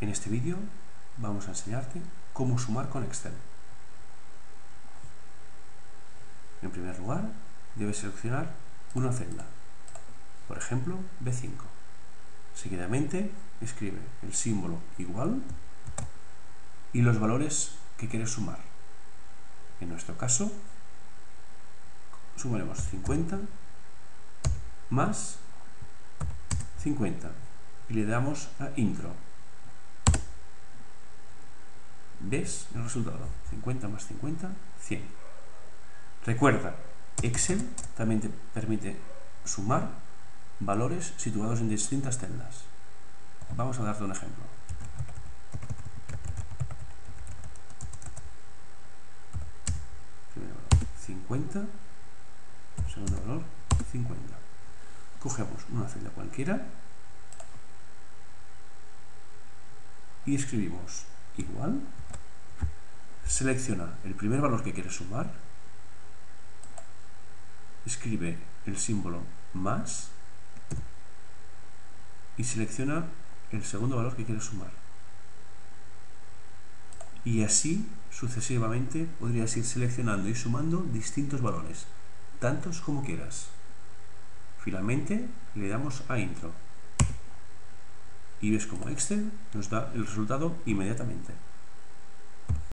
En este vídeo vamos a enseñarte cómo sumar con Excel. En primer lugar, debes seleccionar una celda, por ejemplo, B5. Seguidamente, escribe el símbolo igual y los valores que quieres sumar. En nuestro caso, sumaremos 50 más 50 y le damos a intro. ¿Ves el resultado? 50 más 50, 100. Recuerda, Excel también te permite sumar valores situados en distintas celdas. Vamos a darte un ejemplo. Primero 50, segundo valor 50. Cogemos una celda cualquiera y escribimos igual, selecciona el primer valor que quieres sumar, escribe el símbolo más y selecciona el segundo valor que quieres sumar. Y así sucesivamente podrías ir seleccionando y sumando distintos valores, tantos como quieras. Finalmente le damos a intro y ves como Excel nos da el resultado inmediatamente.